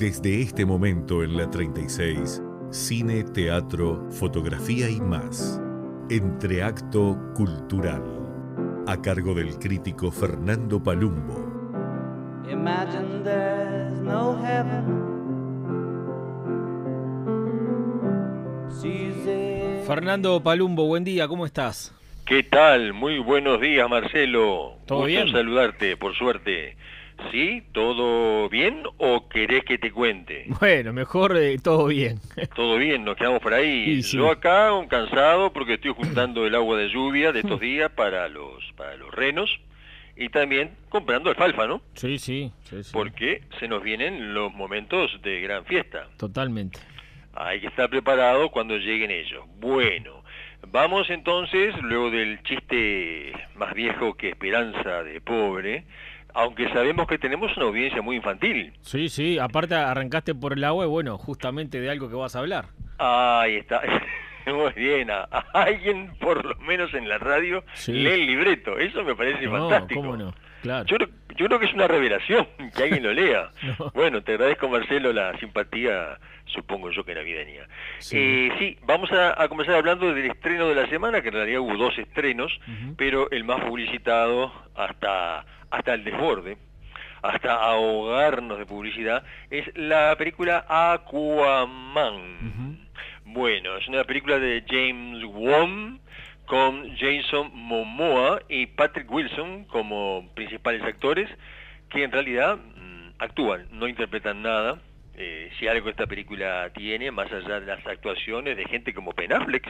Desde este momento en la 36, cine, teatro, fotografía y más. Entreacto Cultural. A cargo del crítico Fernando Palumbo. Imagine there's no heaven. She's Fernando Palumbo, buen día, ¿cómo estás? ¿Qué tal? Muy buenos días, Marcelo. ¿Todo Gusto bien? saludarte, por suerte. ¿Sí? ¿Todo bien o querés que te cuente? Bueno, mejor eh, todo bien. Todo bien, nos quedamos por ahí. Y sí. Yo acá, un cansado, porque estoy juntando el agua de lluvia de estos días para los, para los renos y también comprando alfalfa, ¿no? Sí, sí, sí, sí. Porque se nos vienen los momentos de gran fiesta. Totalmente. Hay que estar preparado cuando lleguen ellos. Bueno, vamos entonces, luego del chiste más viejo que esperanza de pobre, aunque sabemos que tenemos una audiencia muy infantil. Sí, sí, aparte arrancaste por el agua y bueno, justamente de algo que vas a hablar. Ahí está. Muy bien, a, alguien por lo menos en la radio Sí. lee el libreto. Eso me parece No, fantástico. cómo no, claro. Yo, creo- yo creo que es una revelación que alguien lo lea. No. Bueno, te agradezco Marcelo la simpatía, supongo yo que navideña. Sí. Eh, sí, vamos a, a comenzar hablando del estreno de la semana, que en realidad hubo dos estrenos, pero el más publicitado hasta, hasta el desborde, hasta ahogarnos de publicidad, es la película Aquaman. Bueno, es una película de James Wan con Jason Momoa y Patrick Wilson como principales actores que en realidad mm, actúan, no interpretan nada. Eh, si algo esta película tiene, más allá de las actuaciones de gente como Ben Affleck,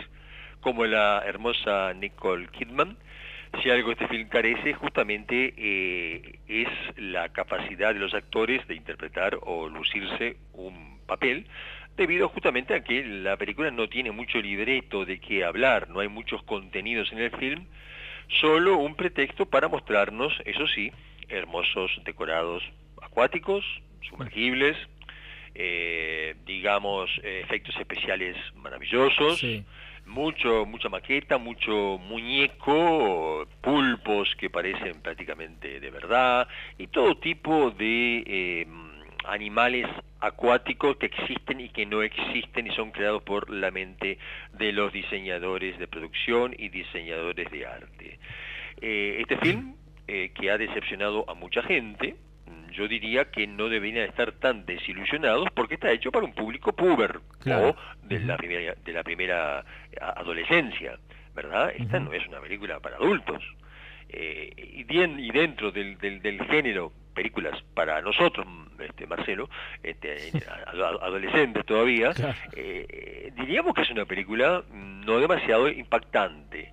como la hermosa Nicole Kidman, si algo este film carece justamente eh, es la capacidad de los actores de interpretar o lucirse un papel debido justamente a que la película no tiene mucho libreto de qué hablar, no hay muchos contenidos en el film, solo un pretexto para mostrarnos, eso sí, hermosos decorados acuáticos, sumergibles, eh, digamos, efectos especiales maravillosos, Sí. mucho, mucha maqueta, mucho muñeco, pulpos que parecen prácticamente de verdad, y todo tipo de eh, animales acuáticos que existen y que no existen y son creados por la mente de los diseñadores de producción y diseñadores de arte. Eh, este film, eh, que ha decepcionado a mucha gente, yo diría que no deberían estar tan desilusionados porque está hecho para un público puber Claro. o de la primera, de la primera a- adolescencia, ¿verdad? Esta no es una película para adultos. Eh, y, dien- y dentro del, del- del género películas para nosotros, este, Marcelo, este, a- adolescentes todavía, Claro. eh, diríamos que es una película mm, no demasiado impactante.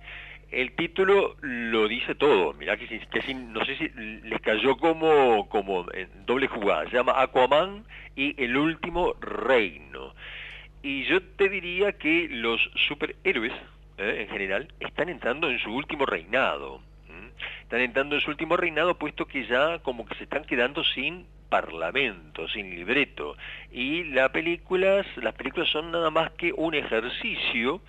El título lo dice todo, mirá que, que si- no sé si les cayó como, como en doble jugada, se llama Aquaman y El Último Reino. Y yo te diría que los superhéroes, eh, en general, están entrando en su último reinado. Están entrando en su último reinado puesto que ya como que se están quedando sin parlamento, sin libreto. Y las películas, las películas son nada más que un ejercicio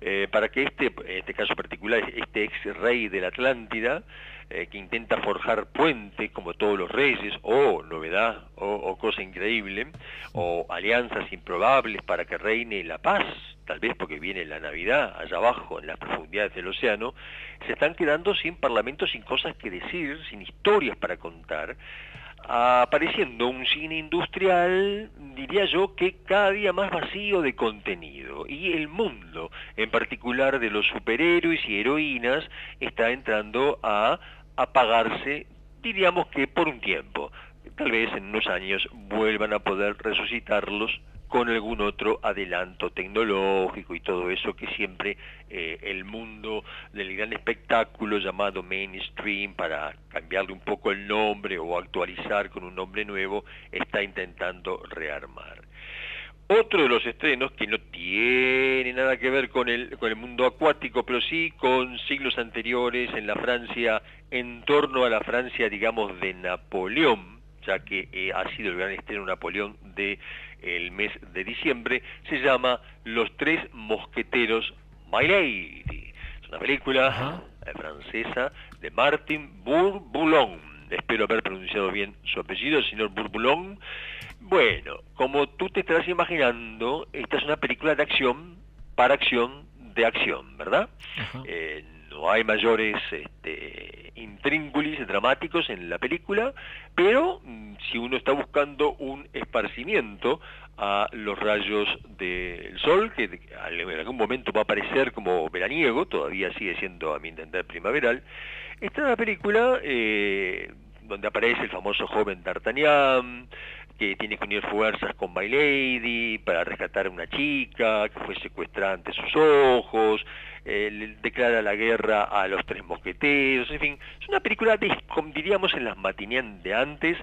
eh, para que este, en este caso particular, este ex rey de la Atlántida, eh, que intenta forjar puentes como todos los reyes, o novedad, o, cosa increíble, o alianzas improbables para que reine la paz, tal vez porque viene la Navidad allá abajo en las profundidades del océano, se están quedando sin parlamento, sin cosas que decir, sin historias para contar, apareciendo un cine industrial, diría yo, que cada día más vacío de contenido. Y el mundo, en particular de los superhéroes y heroínas, está entrando a apagarse, diríamos que por un tiempo. Tal vez en unos años vuelvan a poder resucitarlos con algún otro adelanto tecnológico y todo eso que siempre eh, el mundo del gran espectáculo llamado mainstream para cambiarle un poco el nombre o actualizar con un nombre nuevo está intentando rearmar. Otro de los estrenos que no tiene nada que ver con el, con el mundo acuático, pero sí con siglos anteriores en la Francia, en torno a la Francia, digamos, de Napoleón, ya que eh, ha sido el gran estreno Napoleón de el mes de diciembre, se llama Los Tres Mosqueteros My Lady. Es una película francesa de Martin Bourboulon. Espero haber pronunciado bien su apellido, el señor Burbulón. Bueno, como tú te estarás imaginando, esta es una película de acción para acción de acción, ¿verdad? Eh, no hay mayores este, intrínculis dramáticos en la película, pero mm, si uno está buscando un esparcimiento a los rayos del sol, que en algún momento va a aparecer como veraniego, todavía sigue siendo a mi entender primaveral, está la película eh, donde aparece el famoso joven D'Artagnan, que tiene que unir fuerzas con My Lady para rescatar a una chica que fue secuestrada ante sus ojos, eh, declara la guerra a los tres mosqueteros, en fin, es una película, de, diríamos en las matinean de antes,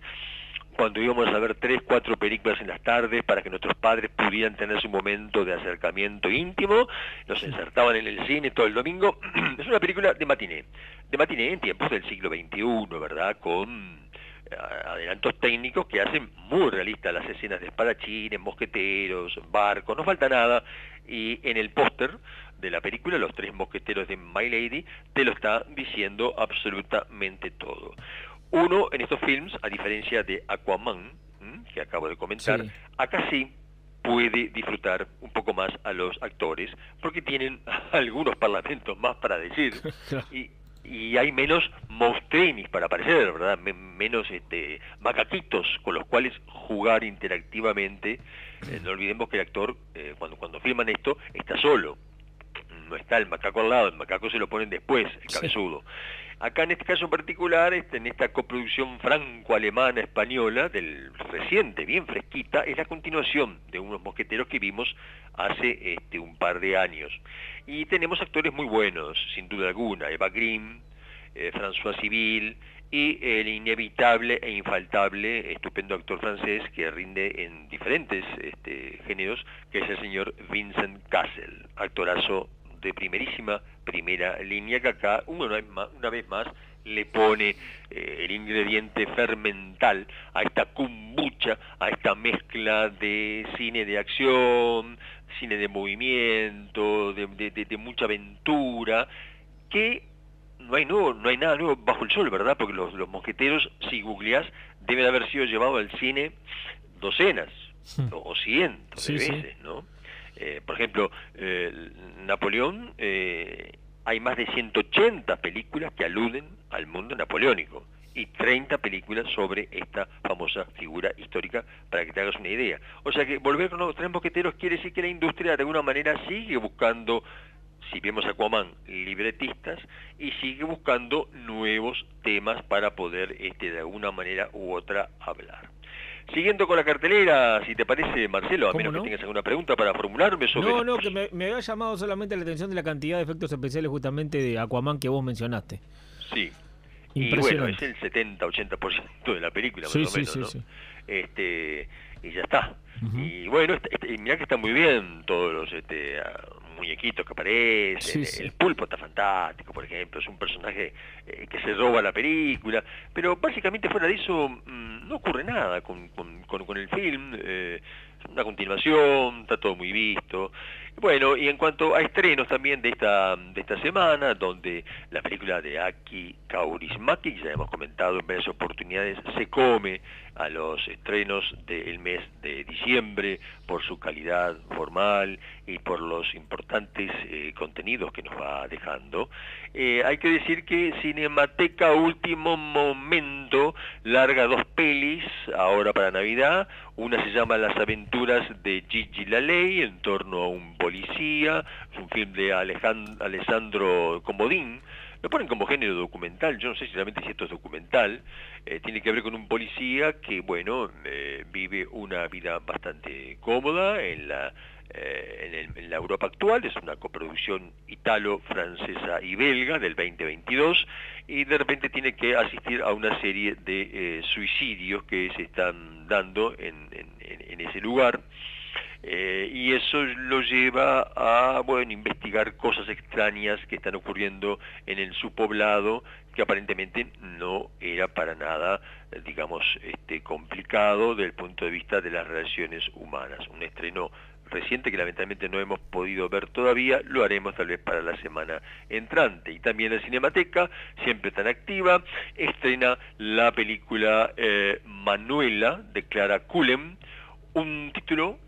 cuando íbamos a ver tres, cuatro películas en las tardes para que nuestros padres pudieran tener su momento de acercamiento íntimo, nos insertaban en el cine todo el domingo, es una película de matiné, de matiné en tiempos del siglo XXI, ¿verdad? Con eh, adelantos técnicos que hacen muy realistas las escenas de espadachines, mosqueteros, barcos, no falta nada, y en el póster de la película, Los Tres Mosqueteros de My Lady, te lo está diciendo absolutamente todo. Uno, en estos films, a diferencia de Aquaman, que acabo de comentar, acá sí puede disfrutar un poco más a los actores, porque tienen algunos parlamentos más para decir, y, hay menos monstrenis para aparecer, ¿verdad? menos este, macaquitos con los cuales jugar interactivamente. Eh, no olvidemos que el actor, eh, cuando, cuando filman esto, está solo. No está el macaco al lado, el macaco se lo ponen después, el cabezudo. Acá en este caso en particular, este, en esta coproducción franco-alemana española del reciente, bien fresquita, es la continuación de unos mosqueteros que vimos hace este, un par de años. Y tenemos actores muy buenos, sin duda alguna, Eva Grimm, eh, François Civil y el inevitable e infaltable estupendo actor francés que rinde en diferentes este, géneros, que es el señor Vincent Cassel, actorazo de primerísima primera línea que acá una, una vez más le pone eh, el ingrediente fermental a esta kombucha, a esta mezcla de cine de acción, cine de movimiento, de, mucha aventura, que no hay, nuevo, no hay nada nuevo bajo el sol, ¿verdad? Porque los, los mosqueteros, si googleás, deben haber sido llevados al cine docenas hmm. o cientos de veces, ¿no? Eh, por ejemplo, eh, Napoleón, eh, hay más de 180 películas que aluden al mundo napoleónico y 30 películas sobre esta famosa figura histórica para que te hagas una idea. O sea que volver con los tres mosqueteros quiere decir que la industria de alguna manera sigue buscando, si vemos a Aquaman, libretistas y sigue buscando nuevos temas para poder este, de alguna manera u otra hablar. Siguiendo con la cartelera, si te parece, Marcelo, a menos que tengas alguna pregunta para formularme sobre... No, no, que me, había llamado solamente la atención de la cantidad de efectos especiales justamente de Aquaman que vos mencionaste. Sí. Y bueno, es el 70-80% de la película, más o menos, ¿no? Este, y ya está. Y bueno, este, este, mirá que está muy bien todos los este, muñequitos que aparecen, el pulpo está fantástico, por ejemplo, es un personaje eh, que se roba la película, pero básicamente fuera de eso... Mm, no ocurre nada con, con, el film, eh, una continuación, está todo muy visto. Bueno, y en cuanto a estrenos también de esta, de esta semana, donde la película de Aki Kaurismaki, ya hemos comentado en varias oportunidades, se come a los estrenos del mes de diciembre por su calidad formal y por los importantes eh, contenidos que nos va dejando. Eh, hay que decir que Cinemateca Último Momento larga dos pelis ahora para Navidad. Una se llama Las aventuras de Gigi Laley en torno a un policía, es un film de Alejandro Comodín, lo ponen como género documental, yo no sé si realmente si esto es documental, eh, tiene que ver con un policía que, bueno, eh, vive una vida bastante cómoda en la, eh, Europa actual, es una coproducción italo-francesa y belga del 2022, y de repente tiene que asistir a una serie de suicidios que se están dando en ese lugar. Eh, y eso lo lleva a bueno, investigar cosas extrañas que están ocurriendo en el subpoblado que aparentemente no era para nada, digamos, este, complicado desde el punto de vista de las relaciones humanas. Un estreno reciente que lamentablemente no hemos podido ver todavía, lo haremos tal vez para la semana entrante. Y también la Cinemateca, siempre tan activa, estrena la película eh, Manuela de Clara Cullen, un título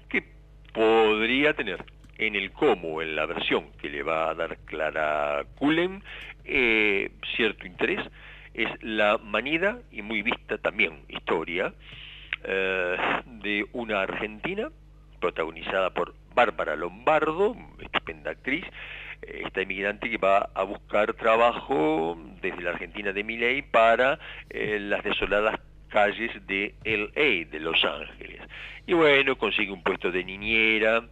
podría tener en el cómo, en la versión que le va a dar Clara Cullen, eh, cierto interés, es la manida y muy vista también historia eh, de una argentina protagonizada por Bárbara Lombardo, estupenda actriz, eh, esta inmigrante que va a buscar trabajo desde la Argentina de Miley para las desoladas calles de LA, de Los Ángeles. Y bueno, consigue un puesto de niñera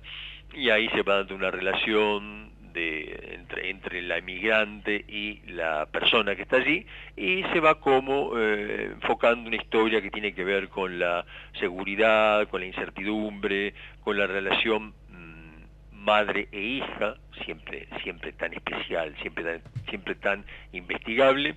y ahí se va dando una relación de, entre, entre, la inmigrante y la persona que está allí y se va como eh, enfocando una historia que tiene que ver con la seguridad, con la incertidumbre, con la relación mmm, madre e hija, siempre, siempre tan especial, siempre siempre tan investigable.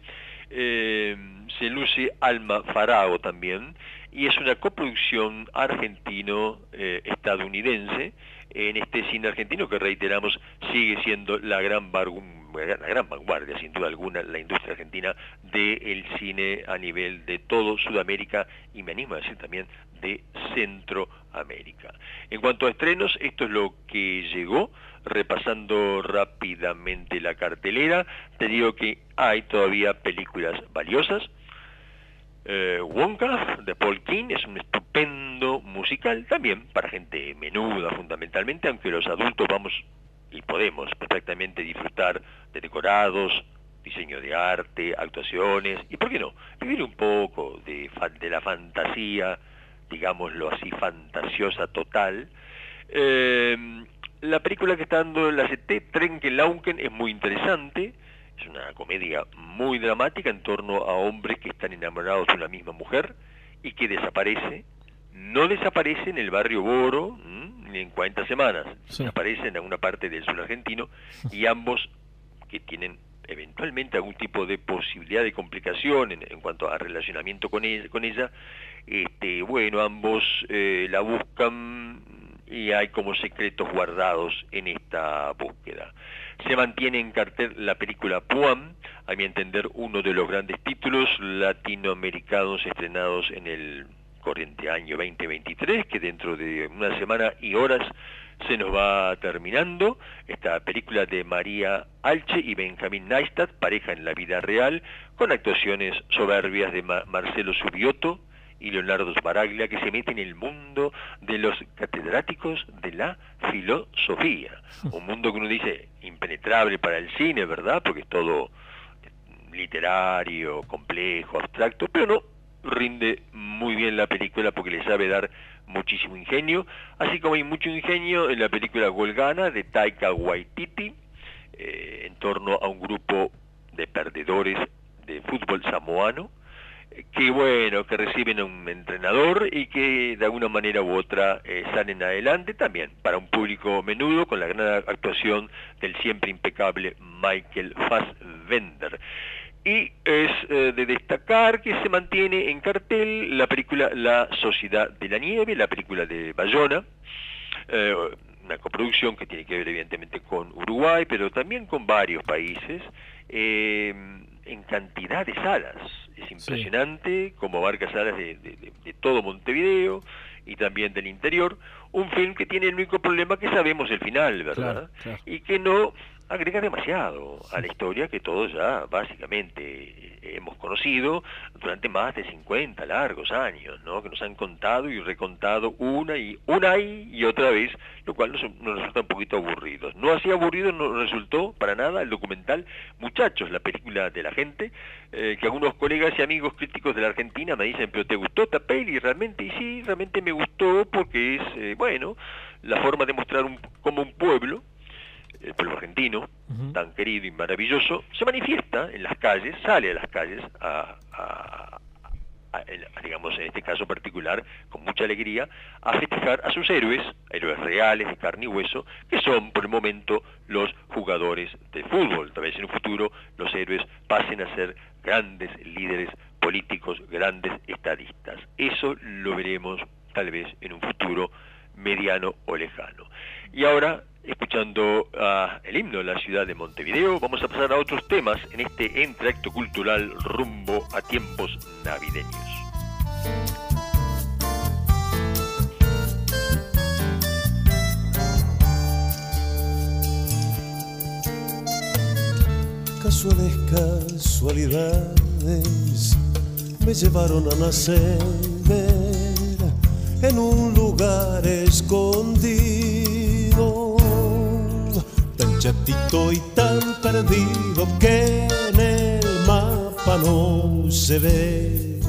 Eh, se luce Alma Farago también, y es una coproducción argentino-estadounidense. En este cine argentino que reiteramos sigue siendo la gran, la gran vanguardia, sin duda alguna, la industria argentina del cine a nivel de todo Sudamérica y me animo a decir también de Centroamérica. En cuanto a estrenos, esto es lo que llegó, repasando rápidamente la cartelera, te digo que hay todavía películas valiosas, eh, Wonka de Paul King es un estupendo musical también para gente menuda fundamentalmente, aunque los adultos vamos y podemos perfectamente disfrutar de decorados, diseño de arte, actuaciones y, ¿por qué no?, vivir un poco de, la fantasía, digámoslo así, fantasiosa total. Eh, la película que está dando la CT, Trenkelauken, es muy interesante, es una comedia muy dramática en torno a hombres que están enamorados de una misma mujer y que desaparece. No desaparece en el barrio Boro ni en 40 semanas, sí. desaparece en alguna parte del sur argentino y ambos que tienen eventualmente algún tipo de posibilidad de complicación en, en cuanto a relacionamiento con ella, con ella este, bueno, ambos eh, la buscan y hay como secretos guardados en esta búsqueda. Se mantiene en cartel la película Puam, a mi entender uno de los grandes títulos latinoamericanos estrenados en el corriente año 2023, que dentro de una semana y horas se nos va terminando. Esta película de María Alche y Benjamín Neistat, pareja en la vida real, con actuaciones soberbias de Ma Marcelo Subioto, y Leonardo Sbaraglia que se mete en el mundo de los catedráticos de la filosofía. Un mundo que uno dice impenetrable para el cine, ¿verdad? Porque es todo literario, complejo, abstracto, pero no, rinde muy bien la película porque le sabe dar muchísimo ingenio, así como hay mucho ingenio en la película Golgana de Taika Waititi, eh, en torno a un grupo de perdedores de fútbol samoano, que bueno, que reciben a un entrenador y que de alguna manera u otra eh, salen adelante también para un público menudo con la gran actuación del siempre impecable Michael Fassbender. Y es eh, de destacar que se mantiene en cartel la película La Sociedad de la Nieve, la película de Bayona, eh, una coproducción que tiene que ver evidentemente con Uruguay, pero también con varios países, eh, en cantidad de salas. Es impresionante como abarca salas de, de, de, todo Montevideo y también del interior. Un film que tiene el único problema que sabemos el final, ¿verdad? Claro, claro. Y que no agrega demasiado a la historia que todos ya básicamente hemos conocido durante más de 50 largos años, ¿no? que nos han contado y recontado una y una y, otra vez, lo cual nos, nos, resulta un poquito aburridos. No así aburrido nos resultó para nada el documental Muchachos, la película de la gente, eh, que algunos colegas y amigos críticos de la Argentina me dicen, pero ¿te gustó esta peli? Realmente, y sí, realmente me gustó porque es, eh, bueno, la forma de mostrar un, como un pueblo, el pueblo argentino, uh -huh. tan querido y maravilloso, se manifiesta en las calles, sale a las calles a, a, a, a, digamos en este caso particular, con mucha alegría, a festejar a sus héroes, héroes reales de carne y hueso, que son por el momento los jugadores de fútbol. Tal vez en un futuro los héroes pasen a ser grandes líderes políticos, grandes estadistas. Eso lo veremos tal vez en un futuro mediano o lejano. Y ahora, escuchando ah, el himno de la ciudad de Montevideo, vamos a pasar a otros temas en este entreacto cultural rumbo a tiempos navideños. Casuales casualidades me llevaron a nacer en un lugar escondido, tan chatito y tan perdido que en el mapa no se ve,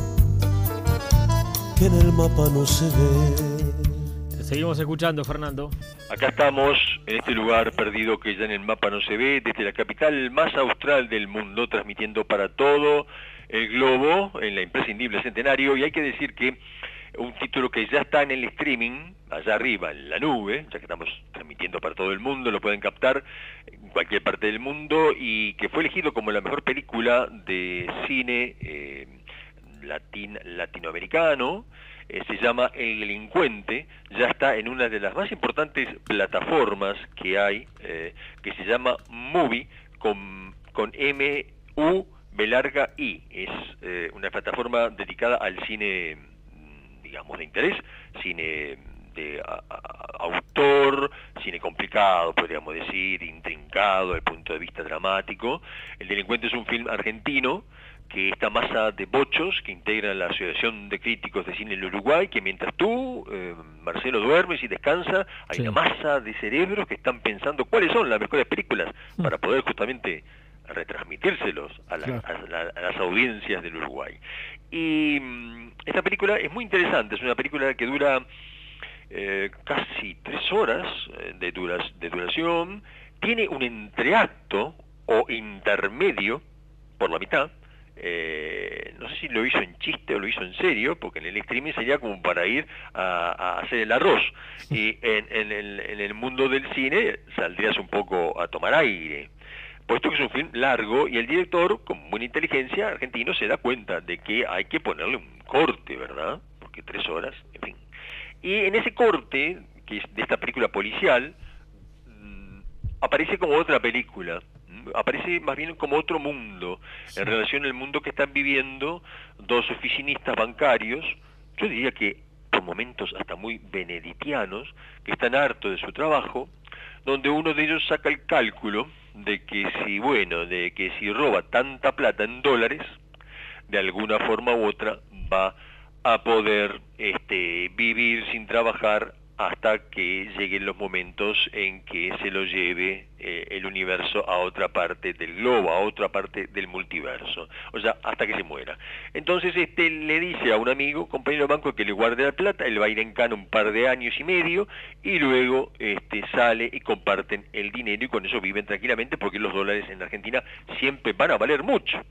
que en el mapa no se ve. Seguimos escuchando, Fernando. Acá estamos en este lugar perdido que ya en el mapa no se ve, desde la capital más austral del mundo, transmitiendo para todo el globo en la imprescindible centenario. Y hay que decir que un título que ya está en el streaming, allá arriba, en la nube, ya que estamos transmitiendo para todo el mundo, lo pueden captar en cualquier parte del mundo, y que fue elegido como la mejor película de cine eh, latinoamericano, eh, se llama El Delincuente, ya está en una de las más importantes plataformas que hay, eh, que se llama Movie, con, con M-U B larga I. Es una plataforma dedicada al cine digamos, de interés, cine de autor, cine complicado, podríamos decir, intrincado desde el punto de vista dramático. El delincuente es un film argentino que esta masa de bochos que integra la Asociación de Críticos de Cine en Uruguay, que mientras tú, eh, Marcelo, duermes y descansa, hay una masa de cerebros que están pensando cuáles son las mejores películas mm. para poder justamente retransmitírselos a, las audiencias del Uruguay. Y mm, esta película es muy interesante, es una película que dura eh, casi tres horas eh, de, de duración, tiene un entreacto o intermedio por la mitad, eh, no sé si lo hizo en chiste o lo hizo en serio, porque en el streaming sería como para ir a, hacer el arroz. Y en, el, en, el, mundo del cine saldrías un poco a tomar aire puesto que es un film largo y el director, con buena inteligencia argentino, se da cuenta de que hay que ponerle un corte, ¿verdad? Porque tres horas, en fin. Y en ese corte, que es de esta película policial, mm, aparece como otra película, mm, aparece más bien como otro mundo, en relación al mundo que están viviendo dos oficinistas bancarios, yo diría que por momentos hasta muy beneditianos, que están hartos de su trabajo, donde uno de ellos saca el cálculo de que si, bueno, de que si roba tanta plata en dólares, de alguna forma u otra va a poder este, vivir sin trabajar hasta que lleguen los momentos en que se lo lleve eh, el universo a otra parte del globo, a otra parte del multiverso, o sea, hasta que se muera. Entonces este le dice a un amigo, compañero de banco, que le guarde la plata, él va a ir en cana un par de años y medio, y luego este, sale y comparten el dinero y con eso viven tranquilamente porque los dólares en Argentina siempre van a valer mucho.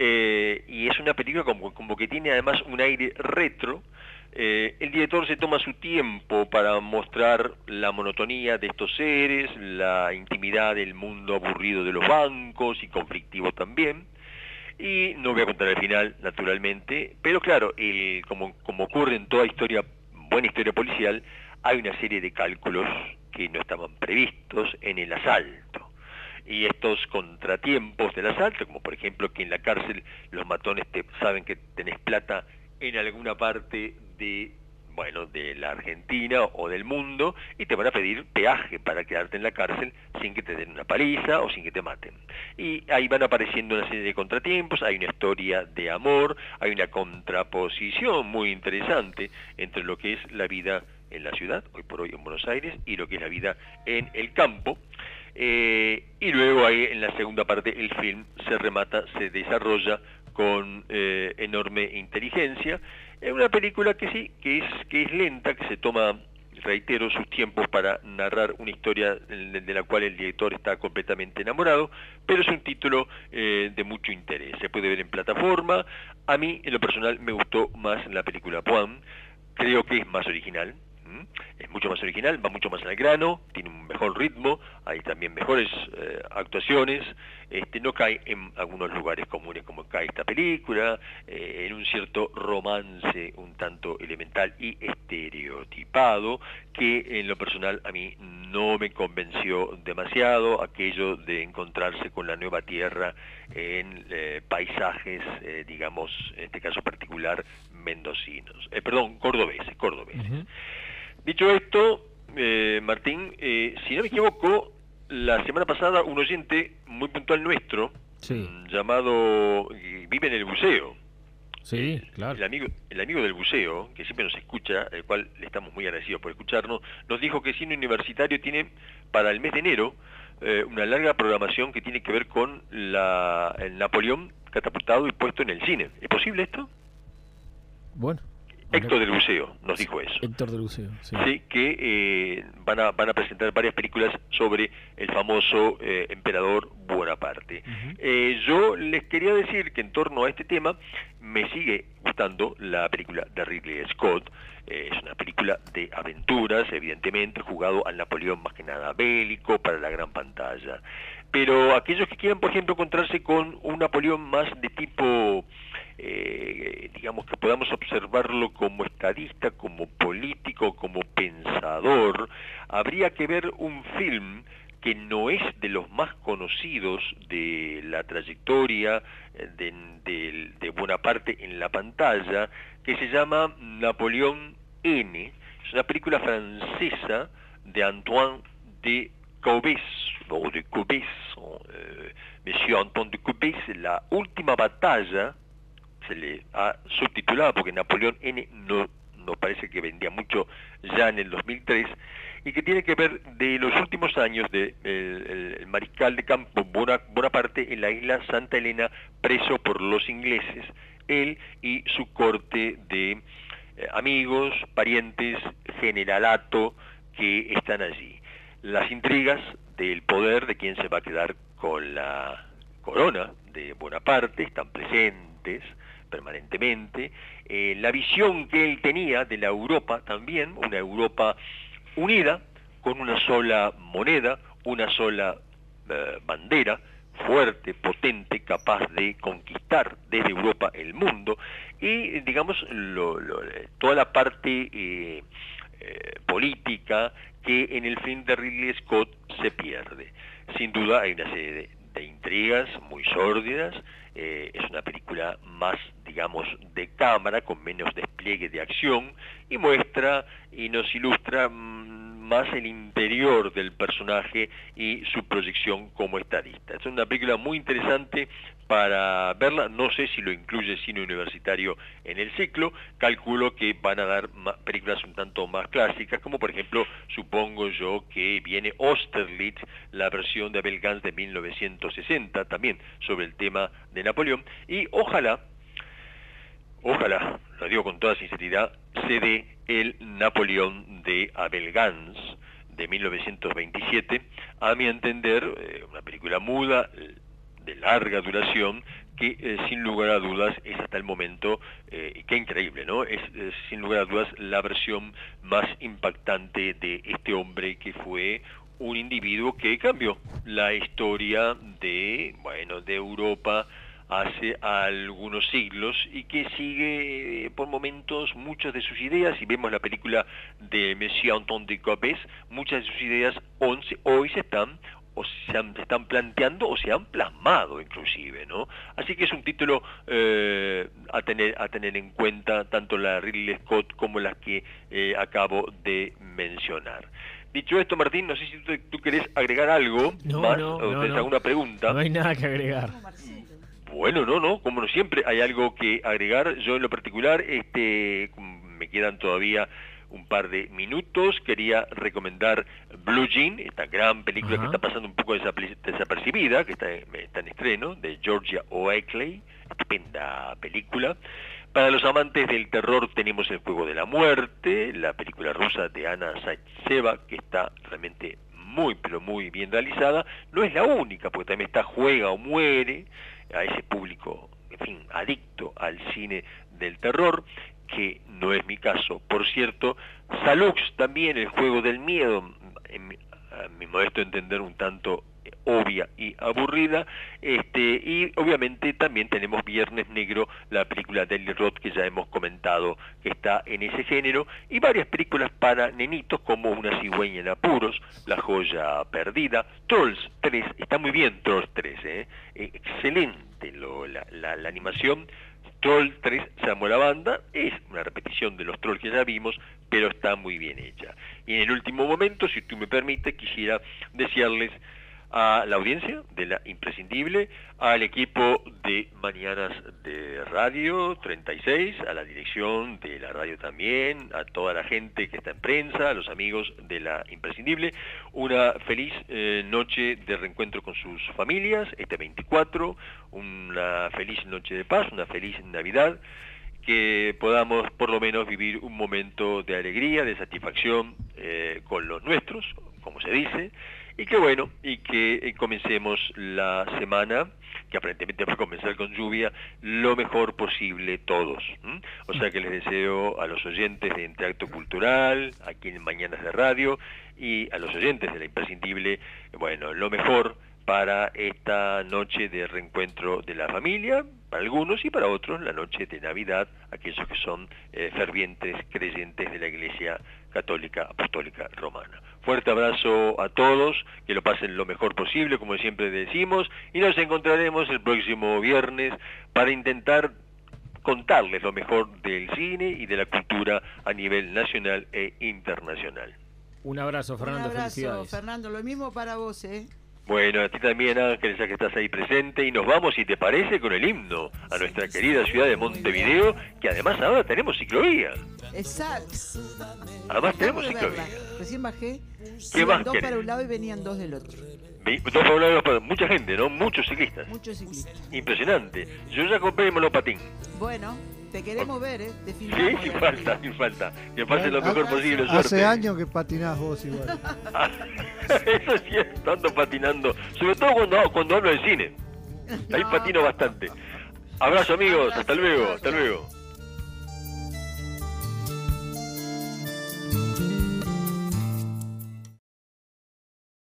Eh, y es una película como, como que tiene además un aire retro, eh, el director se toma su tiempo para mostrar la monotonía de estos seres, la intimidad del mundo aburrido de los bancos y conflictivo también. Y no voy a contar el final, naturalmente, pero claro, como, ocurre en toda historia, buena historia policial, hay una serie de cálculos que no estaban previstos en el asalto y estos contratiempos del asalto, como por ejemplo que en la cárcel los matones te saben que tenés plata en alguna parte de bueno, de la Argentina o del mundo y te van a pedir peaje para quedarte en la cárcel sin que te den una paliza o sin que te maten. Y ahí van apareciendo una serie de contratiempos, hay una historia de amor, hay una contraposición muy interesante entre lo que es la vida en la ciudad, hoy por hoy en Buenos Aires, y lo que es la vida en el campo. Eh, y luego ahí en la segunda parte el film se remata, se desarrolla con eh, enorme inteligencia. Es una película que sí, que es, que es lenta, que se toma, reitero, sus tiempos para narrar una historia de, la cual el director está completamente enamorado, pero es un título eh, de mucho interés. Se puede ver en plataforma. A mí, en lo personal, me gustó más la película Juan. Creo que es más original, Es mucho más original, va mucho más al grano, tiene un mejor ritmo, hay también mejores eh, actuaciones, este, no cae en algunos lugares comunes como cae esta película, eh, en un cierto romance un tanto elemental y estereotipado, que en lo personal a mí no me convenció demasiado aquello de encontrarse con la nueva tierra en eh, paisajes, digamos, en este caso particular, mendocinos, perdón, cordobeses, cordobeses. Dicho esto, eh, Martín, eh, si no me equivoco, la semana pasada un oyente muy puntual nuestro, Sí. mm, llamado, eh, vive en el buceo, Sí, claro. el amigo, el amigo del buceo, que siempre nos escucha, el cual le estamos muy agradecidos por escucharnos, nos dijo que Cine Universitario tiene para el mes de enero eh, una larga programación que tiene que ver con la, el Napoleón catapultado y puesto en el cine. ¿Es posible esto? Bueno. Héctor del Buceo nos dijo eso. Héctor del Buceo, sí. Sí, que eh, van, a, van a presentar varias películas sobre el famoso eh, emperador Bonaparte. Ujú. Eh, yo les quería decir que en torno a este tema me sigue gustando la película de Ridley Scott. Eh, es una película de aventuras, evidentemente, jugado al Napoleón más que nada bélico para la gran pantalla. Pero aquellos que quieran, por ejemplo, encontrarse con un Napoleón más de tipo eh, digamos que podamos observarlo como estadista, como político, como pensador, habría que ver un film que no es de los más conocidos de la trayectoria eh, de, de, de Bonaparte en la pantalla, que se llama Napoleón N. Es una película francesa de Antoine de Cobes, o de Cobes, eh, Monsieur Antoine de Cobes, la última batalla se le ha subtitulado porque Napoleón N no parece que vendía mucho ya en el 2003 y que tiene que ver de los últimos años de el, el- el mariscal de campo Bona- Bonaparte en la isla Santa Elena preso por los ingleses él y su corte de eh, amigos parientes generalato que están allí. Las intrigas del poder de quien se va a quedar con la corona de Bonaparte están presentes permanentemente, eh, la visión que él tenía de la Europa también, una Europa unida, con una sola moneda, una sola eh, bandera, fuerte, potente, capaz de conquistar desde Europa el mundo, y digamos toda la parte eh, política que en el film de Ridley Scott se pierde. Sin duda hay una serie de, de intrigas muy sórdidas, eh, es una película más, digamos, de cámara, con menos despliegue de acción, y muestra y nos ilustra mm, más el interior del personaje y su proyección como estadista. Es una película muy interesante para verla, no sé si lo incluye cine universitario en el ciclo, calculo que van a dar películas un tanto más clásicas, como por ejemplo, supongo yo que viene Austerlitz, la versión de Abel Gans de 1960, también sobre el tema de Napoleón, y ojalá, ojalá, lo digo con toda sinceridad, se dé el Napoleón de Abel Gans de 1927, a mi entender, eh, una película muda, de larga duración, que eh, sin lugar a dudas es hasta el momento, eh, qué increíble, ¿no? Es sin lugar a dudas la versión más impactante de este hombre que fue un individuo que cambió la historia de, bueno, de Europa hace algunos siglos y que sigue eh, por momentos muchas de sus ideas, y vemos la película de Monsieur Antoine de Copes, muchas de sus ideas once- hoy se están o se, han- se están planteando o se han plasmado inclusive, ¿no? Así que es un título eh, a tener a tener en cuenta tanto la Ridley Scott como las que eh, acabo de mencionar. Dicho esto, Martín, no sé si tú, tú querés agregar algo No, más no, o tenés no. alguna pregunta. No hay nada que agregar. Bueno, no, no, como no siempre hay algo que agregar. Yo en lo particular, este, me quedan todavía un par de minutos. Quería recomendar Blue Jean, esta gran película que está pasando un poco desaper- desapercibida, que está, está en estreno, de Georgia Oakley, estupenda película. Para los amantes del terror tenemos El Juego de la Muerte, la película rusa de Ana Zaitseva, que está realmente muy, pero muy bien realizada. No es la única, porque también está Juega o Muere, a ese público, en fin, adicto al cine del terror. Que no es mi caso. Por cierto, Salux también, el juego del miedo, en mi, entender un tanto obvia y aburrida, este, y obviamente también tenemos Viernes Negro, la película de Eli Roth que ya hemos comentado que está en ese género, y varias películas para nenitos como Una cigüeña en apuros, La joya perdida, Trolls 3, está muy bien Trolls 3, ¿eh? Eh, excelente lo- la- la animación, Troll 3 se armó la banda, es una repetición de los trolls que ya vimos, pero está muy bien hecha. Y en el último momento, si tú me permites, quisiera desearles a la audiencia de la imprescindible, al equipo de Mañanas de Radio 36, a la dirección de la radio también, a toda la gente que está en prensa, a los amigos de la imprescindible, una feliz eh, noche de reencuentro con sus familias, este 24, una feliz noche de paz, una feliz Navidad, que podamos por lo menos vivir un momento de alegría, de satisfacción eh, con los nuestros, como se dice, y que bueno, y que eh, comencemos la semana, que aparentemente va a comenzar con lluvia, lo mejor posible todos. O sea que les deseo a los oyentes de Interacto Cultural, aquí en Mañanas de Radio, y a los oyentes de La Imprescindible, bueno, lo mejor para esta noche de reencuentro de la familia, para algunos y para otros la noche de Navidad, aquellos que son eh, fervientes creyentes de la Iglesia Católica Apostólica Romana. Fuerte abrazo a todos, que lo pasen lo mejor posible, como siempre decimos, y nos encontraremos el próximo viernes para intentar contarles lo mejor del cine y de la cultura a nivel nacional e internacional. Un abrazo, Un Fernando. abrazo, felicidades. Fernando. Lo mismo para vos, ¿eh? Bueno, a ti también Ángel, ya que estás ahí presente, y nos vamos, si te parece, con el himno a nuestra querida ciudad de Montevideo, que además ahora tenemos ciclovía. Exacto. Además tenemos ciclovía. Recién bajé. ¿Qué más dos querés? para un lado y venían dos del otro. Ve- dos por un lado, dos mucha gente, ¿no? Muchos ciclistas. Muchos ciclistas. Impresionante. Yo ya compré el monopatín. Bueno, te queremos ver, ¿eh? Te Sí, sin falta, sin falta. Que pase lo mejor posible, Hace años que patinás vos igual. Eso es cierto, ando patinando. Sobre todo cuando, cuando hablo de cine. Ahí No. patino bastante. Abrazo amigos, hasta luego, hasta luego.